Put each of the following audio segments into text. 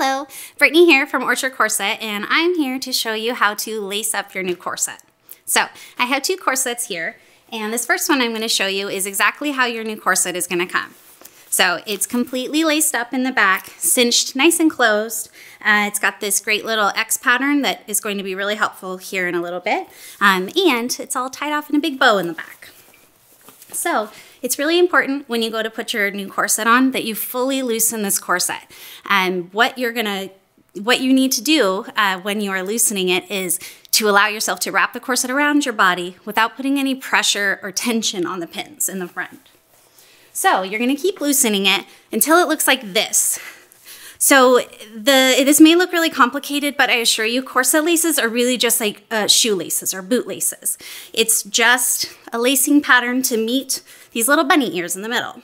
Hello, Brittney here from Orchard Corset, and I'm here to show you how to lace up your new corset. So I have two corsets here, and this first one I'm going to show you is exactly how your new corset is going to come. So it's completely laced up in the back, cinched nice and closed. Uh, it's got this great little X pattern that is going to be really helpful here in a little bit. Um, and it's all tied off in a big bow in the back. So it's really important when you go to put your new corset on that you fully loosen this corset. And what you're gonna, what you need to do uh, when you are loosening it is to allow yourself to wrap the corset around your body without putting any pressure or tension on the pins in the front. So you're gonna keep loosening it until it looks like this. So the this may look really complicated, but I assure you corset laces are really just like uh, shoe laces or boot laces. It's just a lacing pattern to meet these little bunny ears in the middle.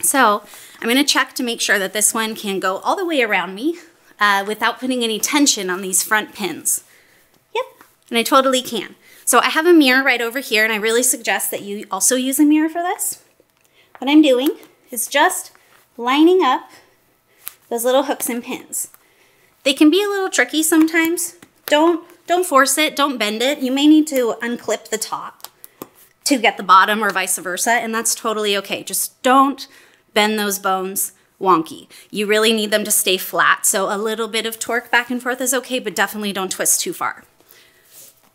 So I'm gonna check to make sure that this one can go all the way around me uh, without putting any tension on these front pins. Yep, and I totally can. So I have a mirror right over here and I really suggest that you also use a mirror for this. What I'm doing is just lining up those little hooks and pins. They can be a little tricky sometimes. Don't, don't force it, don't bend it. You may need to unclip the top to get the bottom or vice versa, and that's totally okay. Just don't bend those bones wonky. You really need them to stay flat, so a little bit of torque back and forth is okay, but definitely don't twist too far.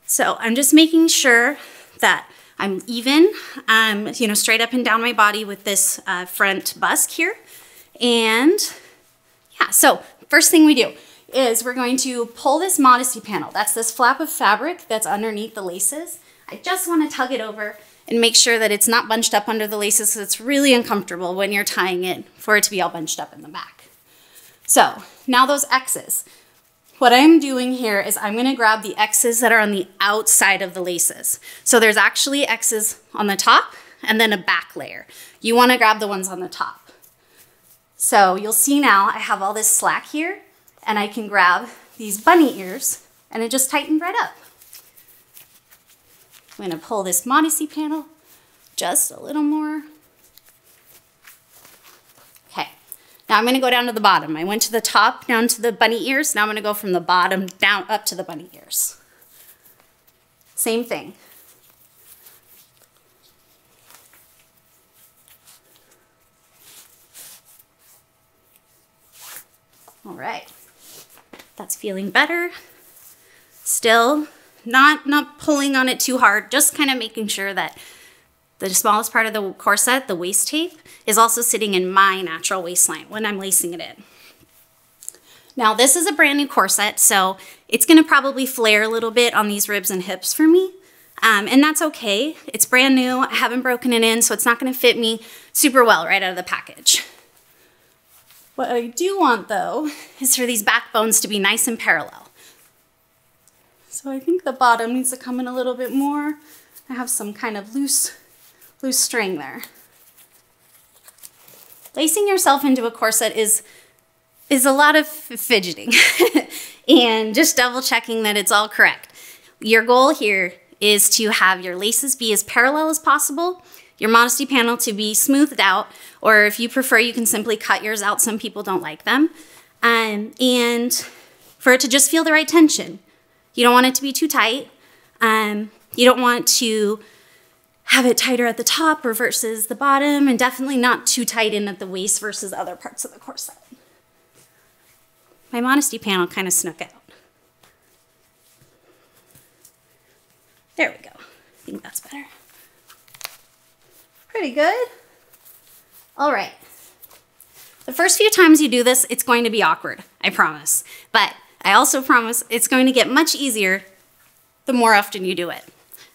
So I'm just making sure that I'm even, um, you know, straight up and down my body with this uh, front busk here. And yeah, so first thing we do is we're going to pull this modesty panel. That's this flap of fabric that's underneath the laces. I just want to tug it over and make sure that it's not bunched up under the laces so it's really uncomfortable when you're tying it for it to be all bunched up in the back. So now those X's. What I'm doing here is I'm gonna grab the X's that are on the outside of the laces. So there's actually X's on the top and then a back layer. You wanna grab the ones on the top. So you'll see now I have all this slack here and I can grab these bunny ears and it just tightened right up. I'm gonna pull this modesty panel just a little more. Okay, now I'm gonna go down to the bottom. I went to the top, down to the bunny ears. Now I'm gonna go from the bottom down up to the bunny ears. Same thing. All right, that's feeling better. Still not, not pulling on it too hard, just kind of making sure that the smallest part of the corset, the waist tape, is also sitting in my natural waistline when I'm lacing it in. Now this is a brand new corset, so it's gonna probably flare a little bit on these ribs and hips for me. Um, and that's okay. It's brand new, I haven't broken it in, so it's not gonna fit me super well right out of the package. What I do want though is for these backbones to be nice and parallel. So I think the bottom needs to come in a little bit more. I have some kind of loose, loose string there. Lacing yourself into a corset is, is a lot of fidgeting and just double checking that it's all correct. Your goal here is to have your laces be as parallel as possible your modesty panel to be smoothed out, or if you prefer, you can simply cut yours out. Some people don't like them. Um, and for it to just feel the right tension. You don't want it to be too tight. Um, you don't want to have it tighter at the top or versus the bottom, and definitely not too tight in at the waist versus other parts of the corset. My modesty panel kind of snuck out. There we go. I think that's better. Pretty good. All right. The first few times you do this, it's going to be awkward, I promise. But I also promise it's going to get much easier the more often you do it.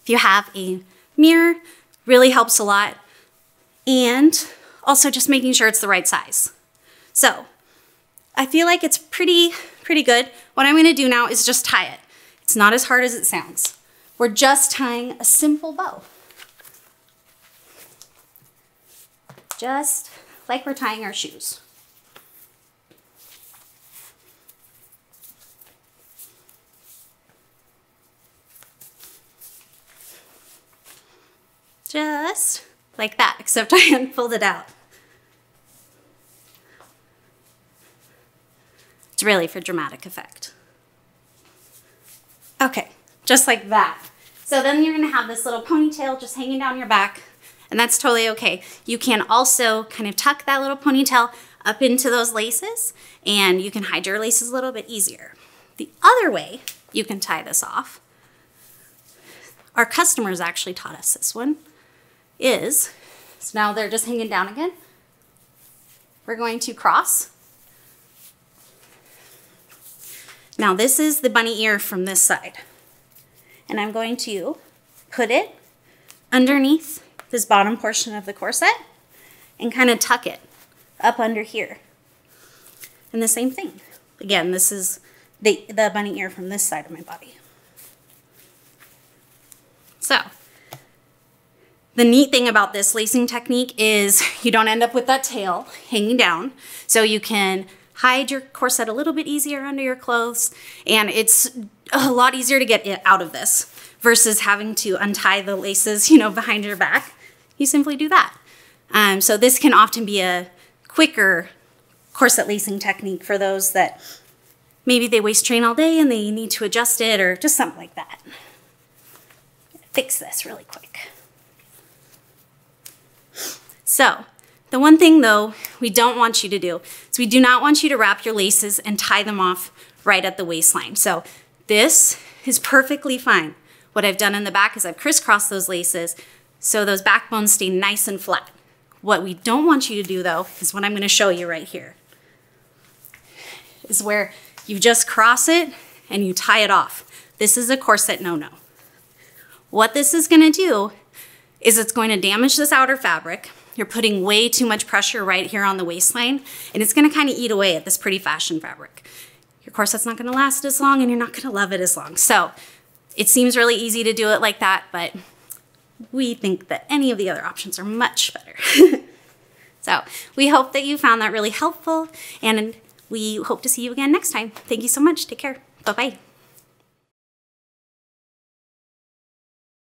If you have a mirror, really helps a lot. And also just making sure it's the right size. So I feel like it's pretty, pretty good. What I'm gonna do now is just tie it. It's not as hard as it sounds. We're just tying a simple bow. Just like we're tying our shoes. Just like that, except I pulled it out. It's really for dramatic effect. Okay, just like that. So then you're gonna have this little ponytail just hanging down your back, and that's totally okay. You can also kind of tuck that little ponytail up into those laces, and you can hide your laces a little bit easier. The other way you can tie this off, our customers actually taught us this one, is, so now they're just hanging down again. We're going to cross. Now this is the bunny ear from this side. And I'm going to put it underneath this bottom portion of the corset and kind of tuck it up under here. And the same thing. Again, this is the, the bunny ear from this side of my body. So, the neat thing about this lacing technique is you don't end up with that tail hanging down. So you can hide your corset a little bit easier under your clothes and it's a lot easier to get it out of this versus having to untie the laces, you know, behind your back. You simply do that. Um, so this can often be a quicker corset lacing technique for those that maybe they waist train all day and they need to adjust it or just something like that. Fix this really quick. So, the one thing though we don't want you to do is we do not want you to wrap your laces and tie them off right at the waistline. So this is perfectly fine. What I've done in the back is I've crisscrossed those laces so those backbones stay nice and flat. What we don't want you to do though is what I'm gonna show you right here. Is where you just cross it and you tie it off. This is a corset no-no. What this is gonna do is it's going to damage this outer fabric. You're putting way too much pressure right here on the waistline, and it's gonna kind of eat away at this pretty fashion fabric. Your corset's not gonna last as long, and you're not gonna love it as long. So it seems really easy to do it like that, but we think that any of the other options are much better. so we hope that you found that really helpful, and we hope to see you again next time. Thank you so much. Take care. Bye-bye.